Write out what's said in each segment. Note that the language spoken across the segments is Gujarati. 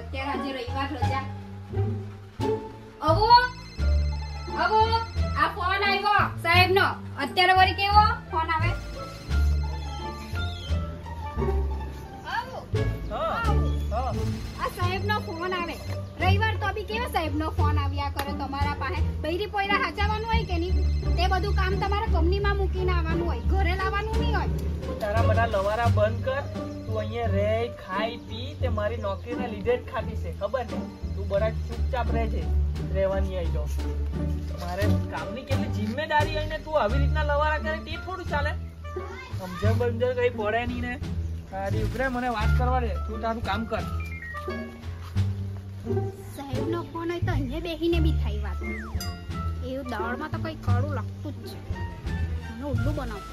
અત્યારે આજે રવિવાર રજા. અવો? અવો? આ ફોન આવ્યો. સાહેબ નો અત્યારે વળી કેવો? ફોન આવે. આવો. આ સાહેબનો ફોન આવે. રવિવાર તો બી કેવો સાહેબનો ફોન આવ્યા કરે તમારા પાસે? બૈરી પોયરા હાચાવાનું હોય કે નહીં? તે બધું કામ તમારે કંપનીમાં મૂકીને આવવાનું હોય. ઘરે લાવવાનું નહીં હોય. તારા બધા લવારા બંધ કર. તું અહીંયા રહે ખાઈ પી, તે મારી નોકરીને લીધે જ ખાધી છે. ખબર ને તું બરા ચૂપચાપ રહેજે. રહેવાની આવી જાઓ મારે કામની કેટલી જિમ્મેદારી હોય ને તું આવી રીતના લવારા કરે તે થોડું ચાલે. સમજણ બંજણ કઈ પડે નહીં ને. તારી ઉભરે મને વાત કરવા દે. તું તારું કામ કર. સાહેબનો ફોન હોય તો અહીંયા બેસીને બી થાય વાત. એવું દાળમાં તો કઈ કડું લાગતું જ છે. મને ઉલ્લું બનાવું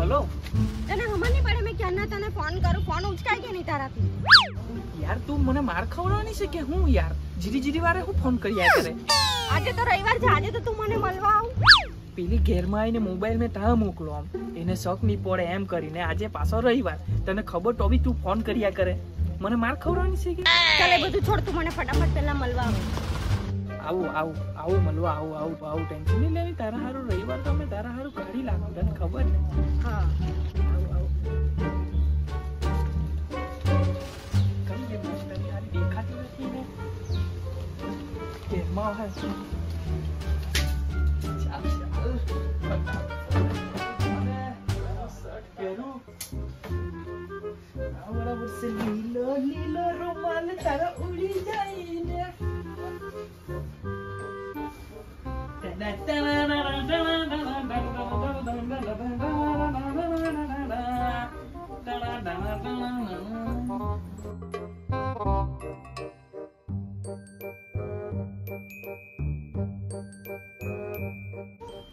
હલો? તને ખબર નહીં પડે મેં ક્યારના તને ફોન કરું? ફોન ઉચકાય કે નહીં તારાથી? યાર તું મને માર ખવડાવવાની છે કે હું યાર? જીરી જીરી વારે હું ફોન કર્યા કરે? આજે તો રવિવાર છે આજે તો તું મને મળવા આવ. પેલી ઘેરમાં આવીને મોબાઈલ મેં ત્યાં મોકલો આમ. એને શક નહીં પડે એમ કરીને. આજે પાછો રવિવાર. તને ખબર તો બી તું ફોન કર્યા કરે. મને માર ખવડાવવાની છે કે? ચાલે બધું છોડ તું મને ફટાફટ પહેલા મળવા આવું. આવું આવું મળવા આવું આવું આવું ટેન્શન નહીં લેવી. તારા હારું રવિવાર તો અમે તારા હારું કાઢી લાગું તને ખબર ને? હા. આવું આવું દેખાતી નથી ને? ઘેરમાં હોય.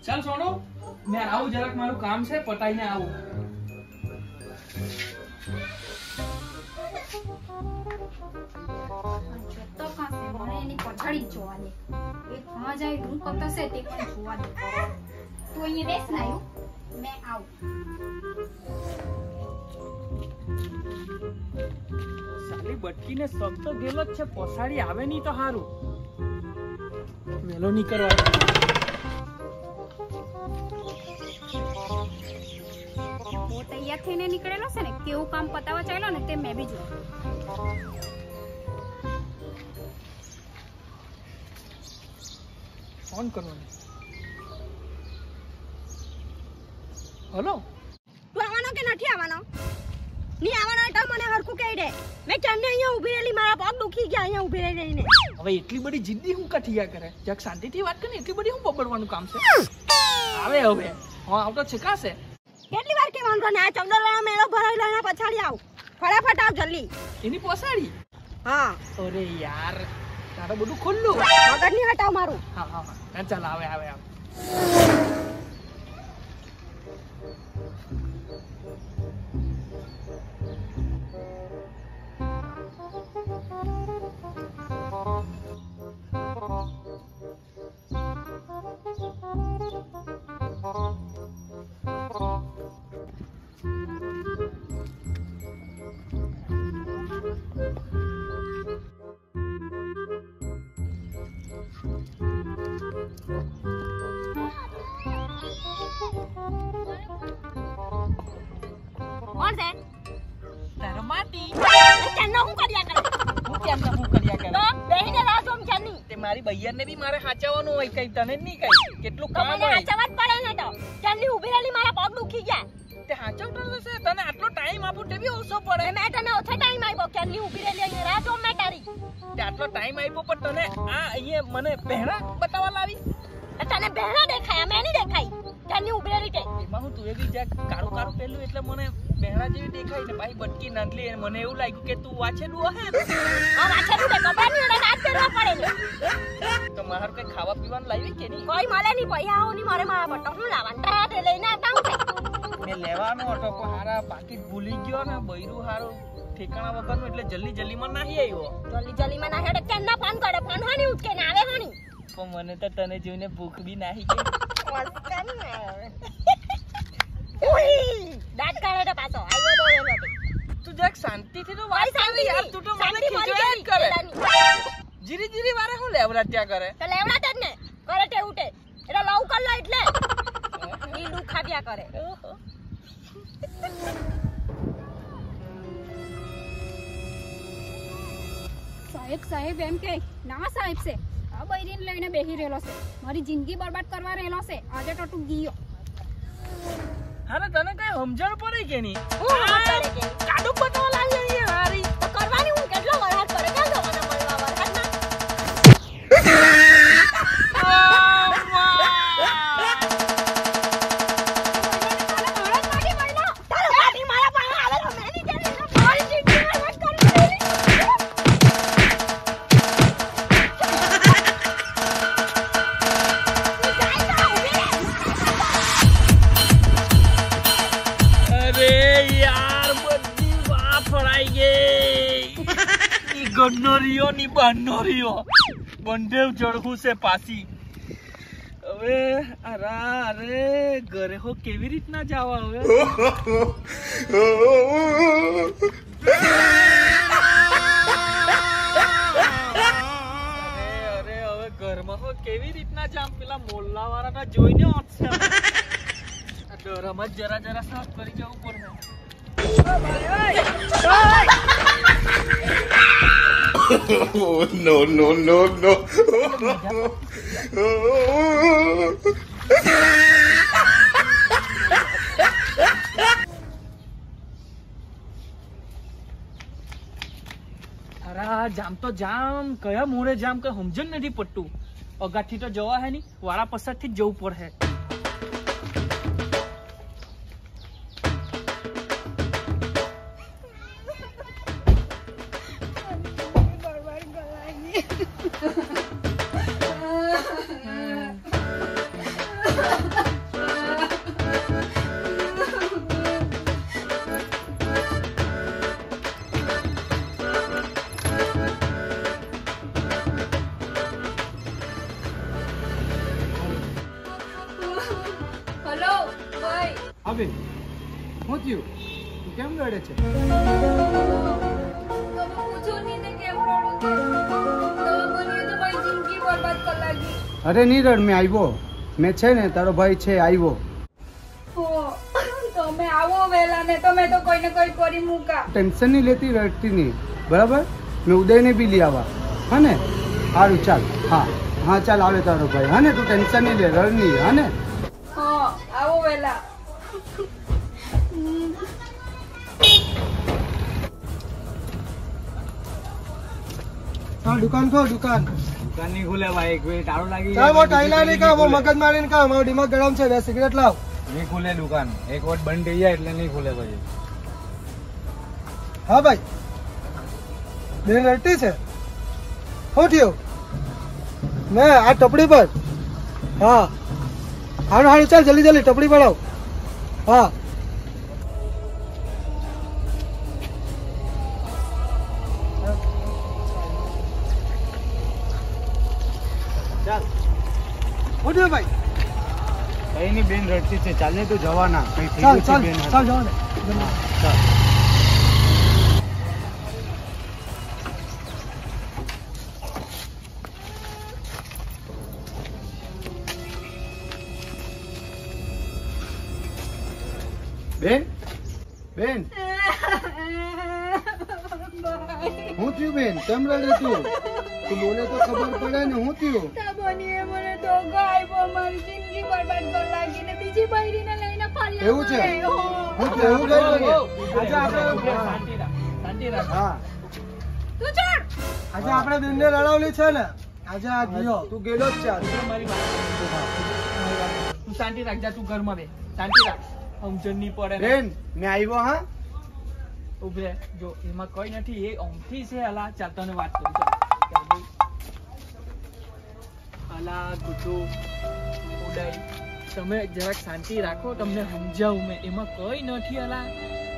ચાલ સોનુ મેં આવું જરાક મારું કામ છે પતાઈને આવું. જતો કાંસે મને એની પછાડી જોવા દે એ કहाँ જાય હું કરતો તે પણ જોવા દે. તું અહીંયા બેસ ને મેં આવું. સાલી બટકીને શક તો ગેલો જ છે પસાડી આવે નહીં તો સારું વેલો નહીં કરવા તૈયાર થઈને નીકળેલો છે ને કેવું કામ પતાવવા ચાલ્યો ને તે મેં બી જોયું. ફોન કરવાનો. હલો? તું આવવાનો કે નથી આવવાનો? નહીં આવવાનો તો મને હરખું કહી દે. મેં ક્યારની અહીંયા ઊભી રહેલી મારા પગ દુખી ગયા અહીંયા ઊભી રહી રહીને. હવે એટલી બધી જિદ્દી હું કઠિયા કરે? જક શાંતિથી વાત કરે એટલી બધી હું બબડવાનું કામ છે. આવે હવે. હા આવતો છકાશે કેટલી વાર આ ચૌદર વાળા મેળો ભરાઈ લઈને પછાડી આવ. ફટાફટ આવ જલ્દી. એની પોસાડી? હા. અરે યાર તારે બધું ખુલ્લું. મગજ નહીં હટાવ મારું. હા હા. હા ચાલ આવે આવે આવે. કોણ છે? તારો માટી. કેમનો હું કર્યા કરે? હું કેમ ના હું કર્યા કરે? બેહીને રાહ જોમ તે મારી બૈયરને બી મારે સાચવવાનું હોય કઈ તને નહીં કઈ. કેટલું કામ મને હોય. આચવા જ પડે ને તો. ક્યારની ઊભી રહેલી મારા પગ દુખી ગયા. તે સાચવતો હશે તને આટલો ટાઈમ આપું તે બી ઓછો પડે. મેં તને ઓછો ટાઈમ આપ્યો. ક્યારની ઊભી રહેલી અહીંયા રાહ જોમ મેં તારી. તે આટલો ટાઈમ આપ્યો પણ તને આ અહીંયા મને પહેરા બતાવવા લાવી? તને પહેણા દેખાય મેં નહીં દેખાઈ બી જ્યાં કાળું કાળું પહેલું એટલે મને પહેરા જેવી દેખાય ને ભાઈ બટકી નાંદલી અને મને એવું લાગ્યું કે તું વાછેલું હે આ વાછરડું તે કપડાં ની હાથ પહેરવા પડે તો મારે કઈ ખાવા પીવાનું લાવી કે નહીં? કોઈ મળે નહીં પૈસા આવો નહીં મારે મારા બટો હું લાવવાનું? તારા લઈને આવતા મેં લેવાનો હતો પણ હારા બાકી ભૂલી ગયો ને બૈરું હારું ઠેકાણા વગરનું એટલે જલ્દી જલ્દીમાં નાહી આવ્યો. જલ્દી જલ્દી માં નાહી કેમ ના ફોન કરે? ફોન હોની ઉઠકે ના આવે હોની? પણ મને તો તને જોઈને ભૂખ બી નાહી ગઈ. વારે હું લેવડા ત્યાં કરે. તો લેવડા જ ને. કરે તે ઉઠે. એટલે લવ કર લો એટલે. ઈડું ખાવ્યા કરે. સાહેબ સાહેબ એમ કે ના સાહેબ છે. આ બૈરીને લઈને બેહી રહેલો છે. મારી જિંદગી બરબાદ કરવા રહેલો છે. આજે તો તું ગયો. હારે તને કઈ સમજણ પડે કે નહીં? કાડુ લાવી અહીંયા હારી. તો કરવાની ગણનો રહ્યો ની બહારનો રહ્યો બંને જળખું છે પાછી હવે અરા અરે ઘરે હો કેવી રીતના જવા હવે અરે હવે ઘરમાં કેવી રીતના જામ પેલા મોલ્લા વાળા જોઈને આ ડરમાં જરા જરા સાફ કરી જવું પડે Oh, no, no, no, no. જામ તો જામ. કયા મોડે જામ? કઈ સમજણ નથી પડતું. અગાથી તો જવા હે ની. વાળા પસારથી જ જવું પડે. હવે શું થયું તું કેમ રડે છે? અરે નહીં રડ મેં આવ્યો. મેં છે ને તારો ભાઈ છે આવ્યો. હો, તમે આવો વહેલા ને તમે તો કોઈને કોઈ કરી મૂકા ટેન્શન નહીં લેતી રડતી નહીં. બરાબર? મેં ઉદયને બી લઈ આવા. હા ને? સારું ચાલ. હા. હા ચાલ આવે તારો ભાઈ. હા ને? તું ટેન્શન નહીં લે રડ નહીં. હા ને? હા આવો વહેલા હા દુકાન ખો દુકાન દુકાન નહીં ખુલે ભાઈ એક વેટ તાળું લાગી ચાલ वो टाइला नहीं का वो मगज मारी का मारो दिमाग गरम છે બે સિગરેટ લાવ નહીં ખુલે દુકાન એક વખત બંધ થઈ જાય એટલે નહીં ખુલે પછી હા ભાઈ બેન રડતી છે શું થયું ના આ ટપડી પર હા હારું હારું ચાલ જલ્દી જલ્દી ટપડી પર આવ હા બેન રડતી છે. ચાલ તો જવાના. કઈ થઈ ગયું બેન ચાલ જવા ચાલ. બેન? બેન? હું થયું બેન? કેમ રડે તું? તું બોલે તો ખબર પડે ને હું થયું? બનીએ મને મારી જિંદગી બરબાદ કરી લાગી ને બીજી બૈરીને લઈને ફર્યા એવું છે? હું. થયું એવું કઈ લાગે આજે આપણે શાંતિ રાખ શાંતિ રાખ. હા. તું ચડ. આજે આપણે બેનને લડાવલી છે ને. આજે આ ગયો તું ગયેલો જ છે આજે. તું મારી વાત શાંતિ રાખ જા તું ઘરમાં બે શાંતિ રાખ. સમજણ નહીં પડે બેન મેં આવ્યો હા? ઉભરે જો એમાં કઈ નથી. એ અમથી છે હલા ચાલ તને વાત કરું અલા ગુડ્ડુ ઉડાઈ. તમે જરાક શાંતિ રાખો તમને સમજાવું મેં. એમાં કઈ નથી અલા.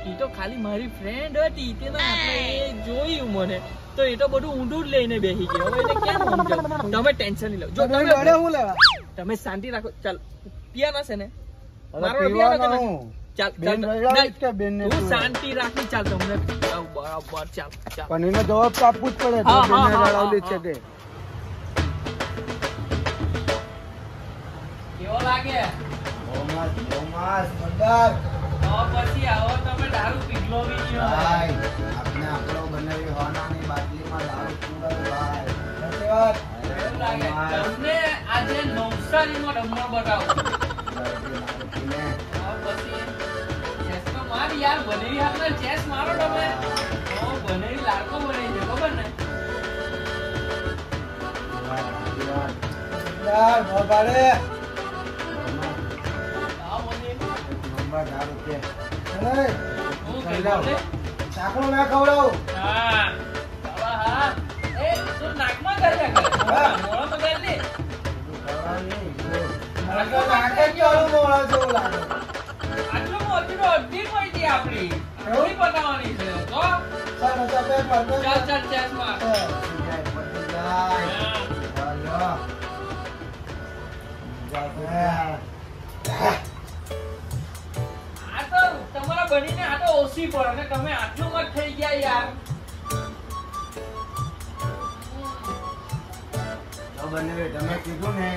એ તો ખાલી મારી ફ્રેન્ડ હતી. તે તો એ જોયું મને. તો એ તો બધું ઊંધું જ લઈને બેસી ગયો. હવે એને કેમ સમજાવું? તમે ટેન્શન નહીં લો. જો તમે રડે હું લેવા? તમે શાંતિ રાખો. ચાલ પિયાના છે ને? મારો પિયાનો કે ચાલ ચાલ રડાવે નહીં, કે બેનને તું પીવડાવે? શાંતિ રાખી ચાલ તમને બરાબર ચાલ ચાલ. પણ એનો જવાબ તો આપવું જ પડે. હા, હા, હા, કેવો લાગે. બોમાસ, બોમાસ, મર્દાર. તો પછી આવો તમે દારૂ પીગલો બી નહીં ભાઈ, આપણે આપણો બનાવી હોનાની બાટલીમાં દારૂ પીવડાવ્યો ભાઈ. ધન્યવાદ લાગે તમને આજે નવસારીનો ડમનો બતાવો. યાર બનેવી હાથમાં ચેસ મારો તમે. ઓ બનેવી લાડકો બની છે ખબર ને? યાર ભગાડે ચાકણું ના ખવડાવું હા હા હા એ તું નાકમાં હા. કર મળી આપણી તો ઓછી પડે તમે આટલું મત થઈ ગયા યાર. તો બંને તમે કીધું ને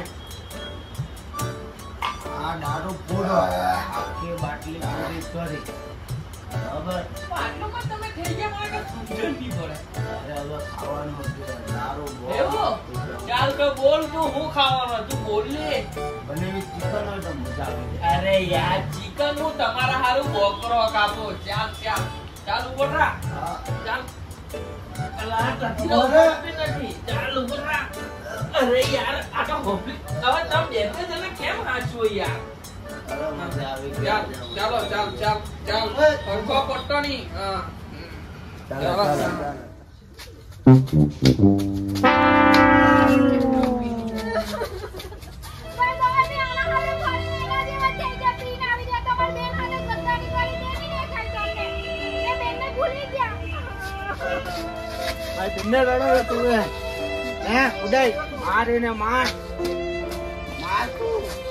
આ દારૂ પૂરો. આખી બાટલી પૂરી કરી. બરાબર પણ આટલું મત તમે થઈ ગયા મને કઈ સમજણ નહીં પડે. અરે હવે ખાવાનું છે દારૂ બહુ એવું? પીધો. ચાલ તો બોલ તું હું ખાવાનો તું બોલ લે બનેવી ચિકન હોય તો મજા આવી. અરે યાર ચિકન હું તમારા હારું બોકરો કાપો. ચાલ ચાલ. ચાલ ઉપર રાખ ચાલ. ચાલ અરે યાર આ તો હવે તમે બેને કેમ હાચવો યાર. ચાલ ચાલો ચાલ ચાલ ચાલ. સરખો પટ્ટો નહીં હા. ચાલો, તું હે ઉદય? માર એને માર. માર તું.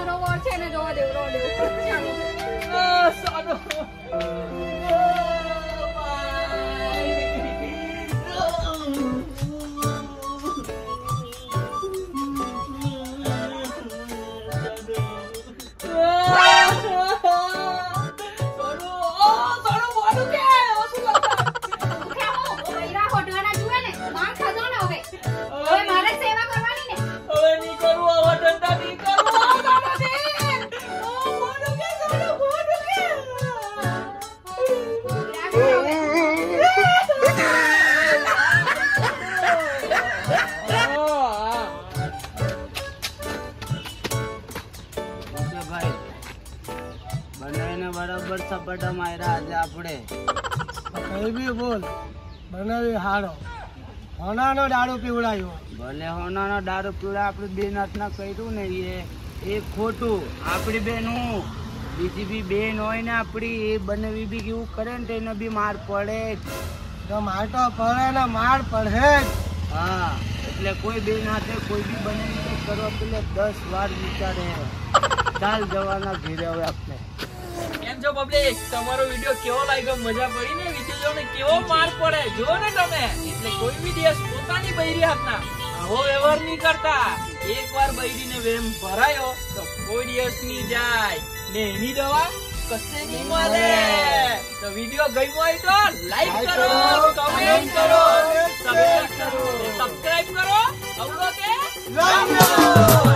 ગમે તેવો પણ મારો વર છે ને જવા દેવું, રવા દેવું. ચાલો. હોનાનો દારૂ પીવડાયો. ભલે હોનાનો દારૂ પીવડા આપણે બે નાથના કર્યું ને એ. એ ખોટું. આપણી બેન હું. બીજી બી બેન હોય ને આપણી એ બંને બી કેવું કરે ને તો એને બી માર પડે. જ તો માર તો પડે ને માર પડે જ. હા એટલે કોઈ બેન હાથે કોઈ બી બને કરવા પેલે દસ વાર વિચારે. ચાલ જવાના ઘેરે હવે આપણે. કેમ છો પબ્લિક તમારો વીડિયો કેવો લાગ્યો? મજા પડી ને? વિડિયો કેવો માર પડે? જો ને તમે. એટલે કોઈ બી દિવસ પોતાની બૈરી હાથના આવો વ્યવહાર નહીં કરતા. એકવાર બૈરીને વેમ ભરાયો તો કોઈ દિવસ નહીં જાય. ને એની દવા કશે નહીં મળે. તો વિડિયો ગમ્યો હોય તો લાઈક કરો કમેન્ટ કરો સબસ્ક્રાઇબ કરો. સબસ્ક્રાઇબ કરો. અવળો કે રામ રામ.